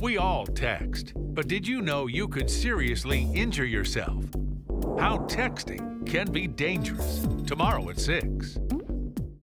We all text, but did you know you could seriously injure yourself? How texting can be dangerous. Tomorrow at 6.